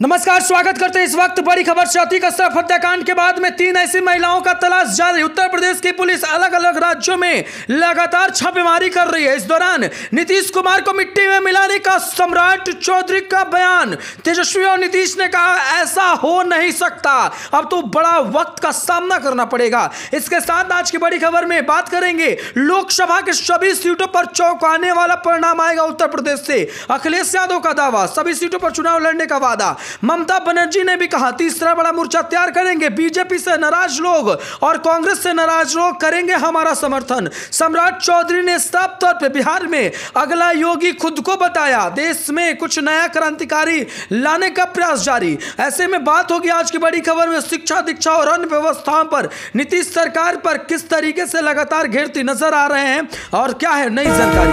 नमस्कार, स्वागत करते हैं इस वक्त बड़ी खबर शादी कसरफ हत्याकांड के बाद में तीन ऐसी महिलाओं का तलाश जारी। उत्तर प्रदेश की पुलिस अलग अलग राज्यों में लगातार छापेमारी कर रही है। इस दौरान नीतीश कुमार को मिट्टी में मिलाने का सम्राट चौधरी का बयान। तेजस्वी और नीतीश ने कहा, ऐसा हो नहीं सकता। अब तो बड़ा वक्त का सामना करना पड़ेगा। इसके साथ आज की बड़ी खबर में बात करेंगे। लोकसभा के सभी सीटों पर चौंकाने वाला परिणाम आएगा उत्तर प्रदेश से। अखिलेश यादव का दावा, सभी सीटों पर चुनाव लड़ने का वादा। ममता बनर्जी ने भी कहा, तीसरा बड़ा मोर्चा तैयार करेंगे। बीजेपी से नाराज़ लोग और कांग्रेस से नाराज़ लोग करेंगे हमारा समर्थन। सम्राट चौधरी ने साफ़ तौर पे बिहार में अगला योगी खुद को बताया, देश में कुछ नया क्रांतिकारी लाने का प्रयास जारी। ऐसे में बात होगी आज की बड़ी खबर में, शिक्षा, दीक्षा और अन्य व्यवस्थाओं पर। नीतीश सरकार पर किस तरीके से लगातार घेरती नज़र आ रहे हैं और क्या है नई जानकारी?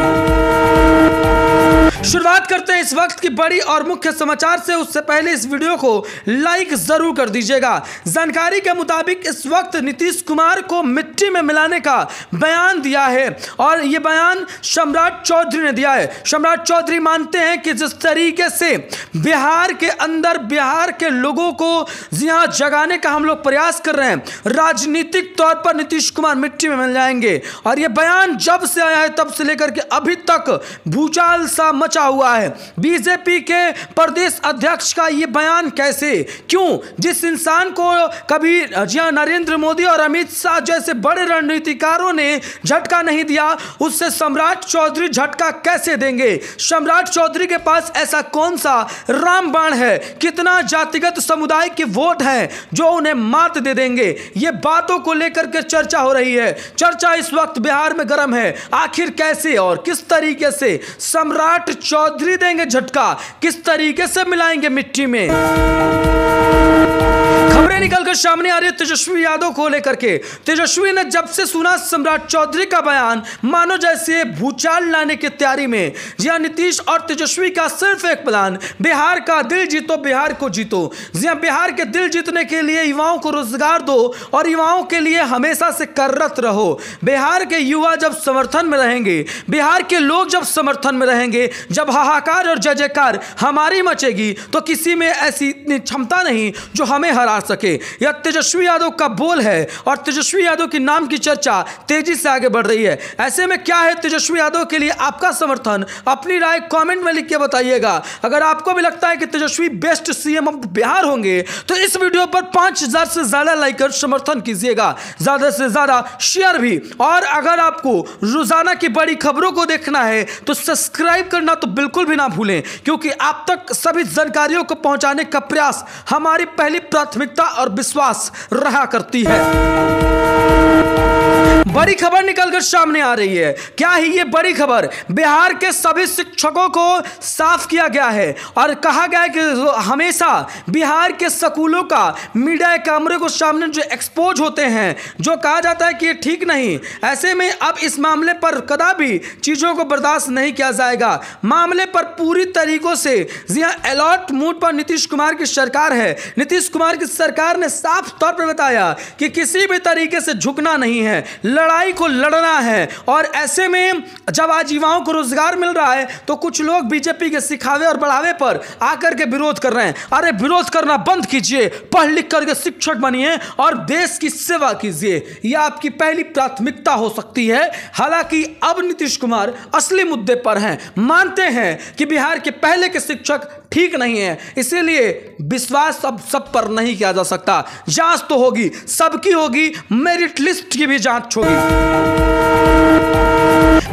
शुरुआत करते हैं इस वक्त की बड़ी और मुख्य समाचार से। उससे पहले इस वीडियो को लाइक ज़रूर कर दीजिएगा। जानकारी के मुताबिक इस वक्त नीतीश कुमार को मिट्टी में मिलाने का बयान दिया है और ये बयान सम्राट चौधरी ने दिया है। सम्राट चौधरी मानते हैं कि जिस तरीके से बिहार के अंदर बिहार के लोगों को यहाँ जगाने का हम लोग प्रयास कर रहे हैं, राजनीतिक तौर पर नीतीश कुमार मिट्टी में मिल जाएँगे। और ये बयान जब से आया है तब से लेकर के अभी तक भूचाल सा मचा हुआ है। बीजेपी के प्रदेश अध्यक्ष का ये बयान कैसे? क्यों? जिस इंसान को कभी जी हाँ नरेंद्र मोदी और अमित शाह जैसे बड़े रणनीतिकारों ने झटका नहीं दिया, उससे सम्राट चौधरी झटका कैसे देंगे? सम्राट चौधरी के पास ऐसा कौन सा रामबाण है? कितना जातिगत समुदाय के वोट हैं जो उन्हें मात दे देंगे? ये बातों को लेकर के चर्चा हो रही है। चर्चा इस वक्त बिहार में गर्म है। आखिर कैसे और किस तरीके से सम्राट चौधरी देंगे झटका। किस तरीके से मिलाएँगे मिट्टी में? खबरें निकलकर सामने आ रही है तेजस्वी यादव को लेकर के। तेजस्वी ने जब से सुना सम्राट चौधरी का बयान, मानो जैसे भूचाल लाने की तैयारी में। जी हाँ नीतीश और तेजस्वी का सिर्फ़ एक प्लान, बिहार का दिल जीतो, बिहार को जीतो। जी हाँ बिहार के दिल जीतने के लिए युवाओं को रोज़गार दो और युवाओं के लिए हमेशा से कर्रत रहो। बिहार के युवा जब समर्थन में रहेंगे, बिहार के लोग जब समर्थन में रहेंगे, जब हाहाकार और जय जयकार हमारी मचेगी तो किसी में ऐसी इतनी क्षमता नहीं जो हमें हरा सके। यह तेजस्वी यादव का बोल है और तेजस्वी यादव के नाम की चर्चा तेज़ी से आगे बढ़ रही है। ऐसे में क्या है तेजस्वी यादव के लिए आपका समर्थन? अपनी राय कमेंट में लिख के बताइएगा। अगर आपको भी लगता है कि Tejashwi best CM of Bihar होंगे तो इस वीडियो पर पाँच हज़ार से ज़्यादा लाइक कर समर्थन कीजिएगा। ज़्यादा से ज़्यादा शेयर भी। और अगर आपको रोज़ाना की बड़ी खबरों को देखना है तो सब्सक्राइब करना तो बिल्कुल भी ना भूलें, क्योंकि आप तक सभी जानकारियों को पहुँचाने का प्रयास हमारी पहली प्राथमिकता और विश्वास रहा करती है। बड़ी खबर निकलकर सामने आ रही है। क्या ही ये बड़ी खबर? बिहार के सभी शिक्षकों को साफ़ किया गया है और कहा गया है कि हमेशा बिहार के स्कूलों का मीडिया कैमरे को सामने जो एक्सपोज होते हैं, जो कहा जाता है कि ये ठीक नहीं, ऐसे में अब इस मामले पर कदापि चीज़ों को बर्दाश्त नहीं किया जाएगा। मामले पर पूरी तरीकों से जी हाँ अलर्ट मूड पर नीतीश कुमार की सरकार है। नीतीश कुमार की सरकार ने साफ़ तौर पर बताया कि किसी भी तरीके से झुकना नहीं है। लड़ाई को लड़ना है। और ऐसे में जब आज युवाओं को रोज़गार मिल रहा है तो कुछ लोग बीजेपी के सिखावे और बढ़ावे पर आकर के विरोध कर रहे हैं। अरे, विरोध करना बंद कीजिए, पढ़ लिख करके शिक्षक बनिए और देश की सेवा कीजिए। यह आपकी पहली प्राथमिकता हो सकती है। हालाँकि अब नीतीश कुमार असली मुद्दे पर हैं। मानते हैं कि बिहार के पहले के शिक्षक ठीक नहीं है। इसीलिए विश्वास सब सब पर नहीं किया जा सकता। जाँच तो होगी, सबकी होगी, मेरिट लिस्ट की भी जाँच होगी।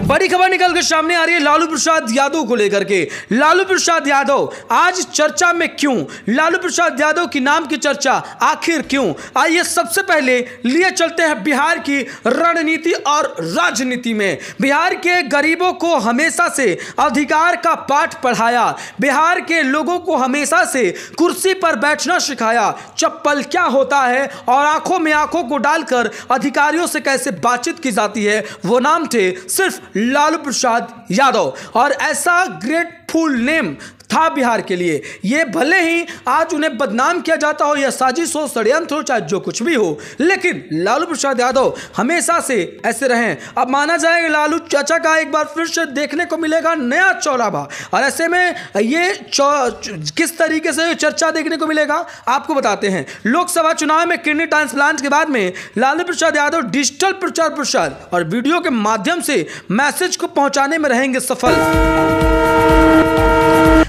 बड़ी खबर निकल कर सामने आ रही है लालू प्रसाद यादव को लेकर के। लालू प्रसाद यादव, आज चर्चा में क्यों? लालू प्रसाद यादव की नाम की चर्चा आखिर क्यों? आइए सबसे पहले लिए चलते हैं बिहार की रणनीति और राजनीति में। बिहार के गरीबों को हमेशा से अधिकार का पाठ पढ़ाया। बिहार के लोगों को हमेशा से कुर्सी पर बैठना सिखाया। चप्पल क्या होता है और आँखों में आँखों को डालकर अधिकारियों से कैसे बातचीत की जाती है? वो नाम थे सिर्फ़ लालू प्रसाद यादव। और ऐसा ग्रेट फुल नेम था बिहार के लिए। ये भले ही आज उन्हें बदनाम किया जाता हो या साजिश हो, षड्यंत्र हो, चाहे जो कुछ भी हो, लेकिन लालू प्रसाद यादव हमेशा से ऐसे रहे अब माना जाए लालू चाचा का एक बार फिर से देखने को मिलेगा नया चौराबा और ऐसे में ये किस तरीके से चर्चा देखने को मिलेगा, आपको बताते हैं। लोकसभा चुनाव में किडनी ट्रांसप्लांट के बाद में लालू प्रसाद यादव डिजिटल प्रचार प्रसार और वीडियो के माध्यम से मैसेज को पहुँचाने में रहेंगे सफल।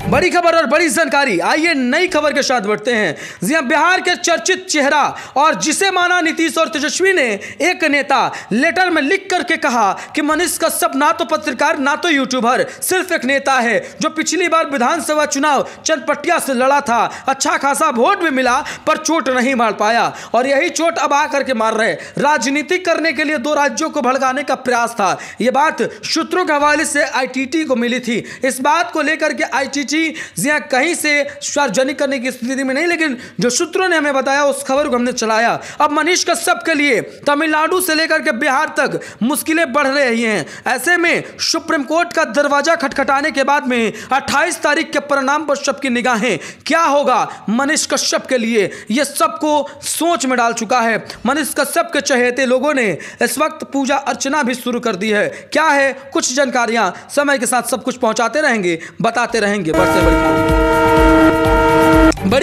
बड़ी खबर और बड़ी जानकारी। आइए नई खबर के साथ बढ़ते हैं। जी बिहार के चर्चित चेहरा और जिसे माना नीतीश और तेजस्वी ने, एक नेता लेटर में लिख करके कहा कि मनीष कश्यप ना तो पत्रकार, ना तो यूट्यूबर, सिर्फ़ एक नेता है, जो पिछली बार विधानसभा चुनाव चंदपटिया से लड़ा था। अच्छा खासा वोट भी मिला, पर चोट नहीं मार पाया। और यही चोट अब आकर के मार रहे राजनीति करने के लिए दो राज्यों को भड़काने का प्रयास था। यह बात सूत्रों के हवाले से आईटीटी को मिली थी। इस बात को लेकर के आई जिया कहीं से सार्वजनिक करने की स्थिति में नहीं, लेकिन जो सूत्रों ने हमें बताया, उस खबर को हमने चलाया। अब मनीष कश्यप के लिए तमिलनाडु से लेकर के बिहार तक मुश्किलें बढ़ रही हैं। ऐसे में सुप्रीम कोर्ट का दरवाज़ा खटखटाने के बाद में 28 तारीख के परिणाम पर सबकी निगाहें। क्या होगा? मनीष कश्यप के लिए यह सबको सोच में डाल चुका है। मनीष कश्यप के चहेते लोगों ने इस वक्त पूजा अर्चना भी शुरू कर दी है। क्या है? कुछ जानकारियाँ समय के साथ सब कुछ पहुंचाते रहेंगे, बताते रहेंगे। बढ़ते बड़ी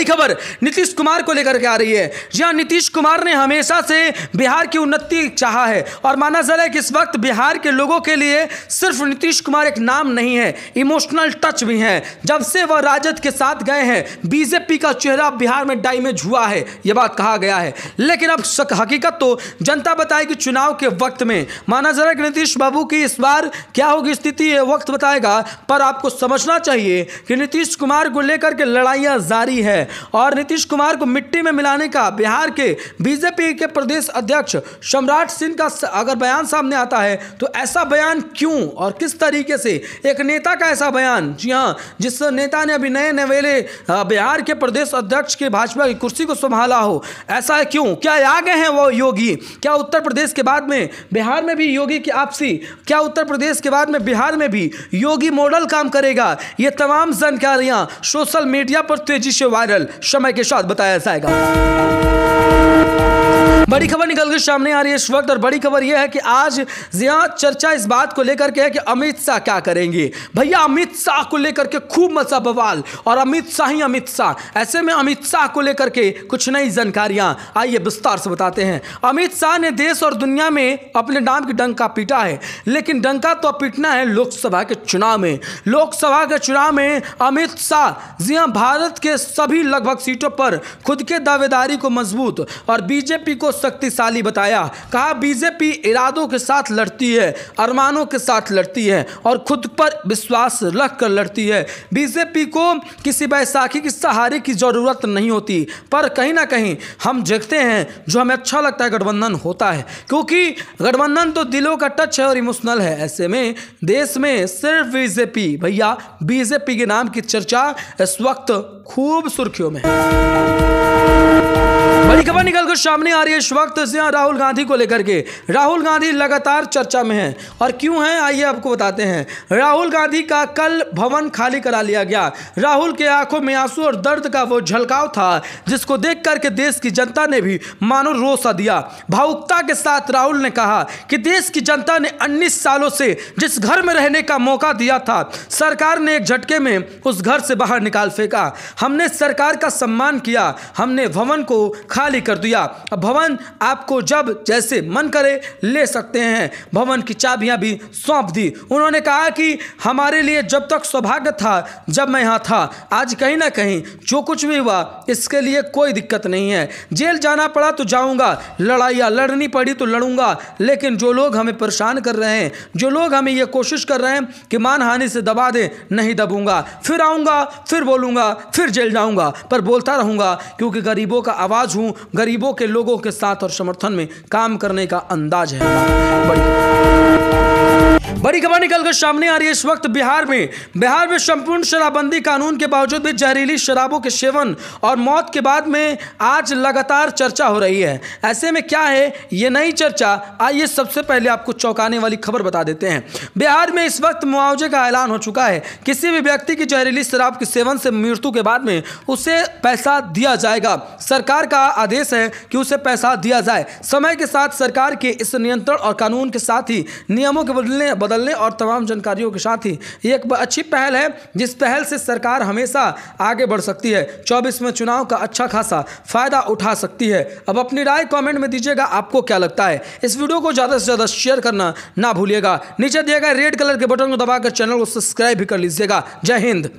खबर, नीतीश कुमार को लेकर के आ रही है। जहाँ नीतीश कुमार ने हमेशा से बिहार की उन्नति चाहा है और माना जा रहा है कि इस वक्त बिहार के लोगों के लिए सिर्फ़ नीतीश कुमार एक नाम नहीं है, इमोशनल टच भी है। जब से वह राजद के साथ गए हैं, बीजेपी का चेहरा बिहार में डाइमेज हुआ है, यह बात कहा गया है। लेकिन अब हकीकत तो जनता बताएगी चुनाव के वक्त में, माना जा रहा है कि नीतीश बाबू की इस बार क्या होगी स्थिति है वक्त बताएगा, पर आपको समझना चाहिए कि नीतीश कुमार को लेकर के लड़ाइयाँ जारी है। और नीतीश कुमार को मिट्टी में मिलाने का बिहार के बीजेपी के प्रदेश अध्यक्ष सम्राट सिंह का अगर बयान सामने आता है तो ऐसा बयान क्यों? और किस तरीके से? एक नेता का ऐसा बयान? जी हाँ जिस नेता ने अभी नए नवेले बिहार के प्रदेश अध्यक्ष के भाजपा की कुर्सी को संभाला हो, ऐसा है क्यों? क्या आ गए हैं वो योगी? क्या उत्तर प्रदेश के बाद में बिहार में भी योगी की आपसी? क्या उत्तर प्रदेश के बाद में बिहार में भी योगी मॉडल काम करेगा? ये तमाम जानकारियाँ सोशल मीडिया पर तेज़ी से वायरल समय के साथ बताया जाएगा। बड़ी खबर निकल कर सामने आ रही है इस वक्त और बड़ी खबर यह है कि आज यहाँ चर्चा इस बात को लेकर के है कि अमित शाह क्या करेंगे। भैया अमित शाह को लेकर के खूब मचा बवाल और अमित शाह ही अमित शाह। ऐसे में अमित शाह को लेकर के कुछ नई जानकारियाँ आइए विस्तार से बताते हैं। अमित शाह ने देश और दुनिया में अपने नाम की डंका पीटा है लेकिन डंका तो पीटना है लोकसभा के चुनाव में। लोकसभा के चुनाव में अमित शाह जी हाँ, भारत के सभी लगभग सीटों पर खुद के दावेदारी को मज़बूत और बीजेपी को शक्तिशाली बताया। कहा, बीजेपी इरादों के साथ लड़ती है, अरमानों के साथ लड़ती है और खुद पर विश्वास रख कर लड़ती है। बीजेपी को किसी बैसाखी की सहारे की ज़रूरत नहीं होती, पर कहीं ना कहीं हम देखते हैं, जो हमें अच्छा लगता है, गठबंधन होता है। क्योंकि गठबंधन तो दिलों का टच है और इमोशनल है। ऐसे में देश में सिर्फ़ बीजेपी, भैया, बीजेपी के नाम की चर्चा इस वक्त खूब सुर्खियों में बड़ी खबर निकलकर सामने आ रही है इस वक्त से राहुल गांधी को लेकर के। राहुल गांधी लगातार चर्चा में हैं। और क्यों हैं? आइए आपको बताते हैं। राहुल गांधी का कल भवन खाली करा लिया गया। राहुल के आँखों में आँसू और दर्द का वो झलकाव था, जिसको देख करके देश की जनता ने भी मानो रोसा दिया। भावुकता के साथ राहुल ने कहा कि देश की जनता ने उन्नीस सालों से जिस घर में रहने का मौका दिया था, सरकार ने एक झटके में उस घर से बाहर निकाल फेंका। हमने सरकार का सम्मान किया। हमने भवन को खाली कर दिया। भवन आपको जब जैसे मन करे ले सकते हैं। भवन की चाबियाँ भी सौंप दी। उन्होंने कहा कि हमारे लिए जब तक सौभाग्य था, जब मैं यहाँ था, आज कहीं ना कहीं जो कुछ भी हुआ, इसके लिए कोई दिक्कत नहीं है। जेल जाना पड़ा तो जाऊँगा, लड़ाइयाँ लड़नी पड़ी तो लड़ूँगा। लेकिन जो लोग हमें परेशान कर रहे हैं, जो लोग हमें ये कोशिश कर रहे हैं कि मानहानि से दबा दें, नहीं दबूँगा। फिर आऊँगा, फिर बोलूँगा, फिर जेल जाऊँगा, पर बोलता रहूँगा, क्योंकि गरीबों का आवाज़ हूँ गरीबों के लोगों के साथ और समर्थन में काम करने का अंदाज है बड़ी बड़ी खबर निकलकर सामने आ रही है इस वक्त बिहार में। बिहार में संपूर्ण शराबबंदी कानून के बावजूद भी जहरीली शराबों के सेवन और मौत के बाद में आज लगातार चर्चा हो रही है। ऐसे में क्या है ये नई चर्चा? आइए सबसे पहले आपको चौंकाने वाली खबर बता देते हैं। बिहार में इस वक्त मुआवजे का ऐलान हो चुका है। किसी भी व्यक्ति की जहरीली शराब के सेवन से मृत्यु के बाद में उसे पैसा दिया जाएगा। सरकार का आदेश है कि उसे पैसा दिया जाए। समय के साथ सरकार के इस नियंत्रण और कानून के साथ ही नियमों के बदलने बदलने और तमाम जानकारियों के साथ ही ये एक अच्छी पहल है, जिस पहल से सरकार हमेशा आगे बढ़ सकती है। चौबीस में चुनाव का अच्छा खासा फ़ायदा उठा सकती है। अब अपनी राय कमेंट में दीजिएगा, आपको क्या लगता है? इस वीडियो को ज़्यादा से ज़्यादा शेयर करना ना भूलिएगा। नीचे दिए गए रेड कलर के बटन को दबाकर चैनल को सब्सक्राइब भी कर लीजिएगा। जय हिंद।